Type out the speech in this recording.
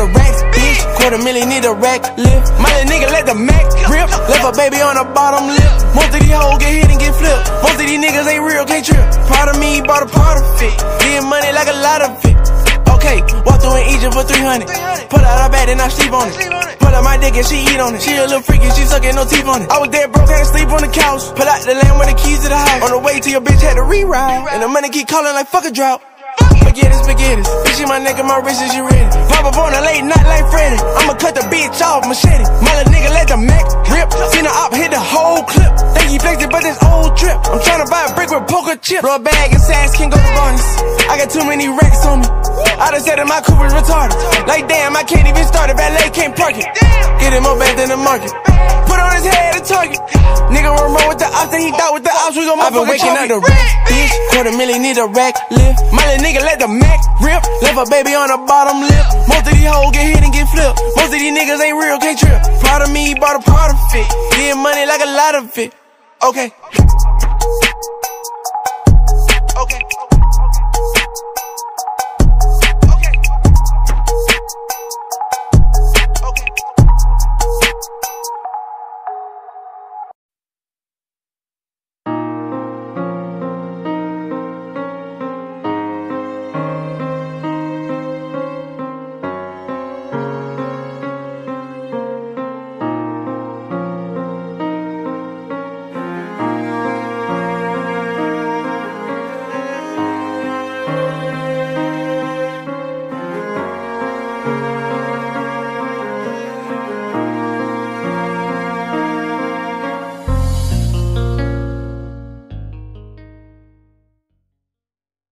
a rank bitch. quarter million need a rack lift. My little nigga let the Mac rip. Left a baby on the bottom lip. Most of these hoes get hit and get flipped. Most of these niggas ain't real, can't trip. Prada me bought a part of it. Getting money like a lot of it. Okay, walk through in Egypt for 300. Pull out her bed and I sleep on it. Pull out my dick and she eat on it. She a little freaky, she sucking no teeth on it. I was dead broke, had to sleep on the couch. Pull out the Lamb' with the keys to the house. On the way to your bitch, had to reride. And the money keep calling like fuck a drought. Spaghetti, spaghetti. Bitch my neck and my wrist is you ready. Pop up on a late night like Freddy. I'ma cut the bitch off, machete. My nigga let the Mac rip. Seen the op hit the whole clip. Think he flexed it, but this old trip. I'm tryna buy a brick with poker chips. Roll bag and sass can't go to Barney's. I got too many racks on me. I done said that my coupe is retarded. Like damn, I can't even start it. Valet can't park it. Get it more bad than the market. Put on his head a target. Nigga run wrong with he thought with the ops. We gon' I've been waking up the rack, bitch. Quarter million need a rack lift. My little nigga let the Mac rip. Left a baby on the bottom lip. Most of these hoes get hit and get flipped. Most of these niggas ain't real, can't trip. Prada me, bought a part of it. Getting money like a lot of it. Okay.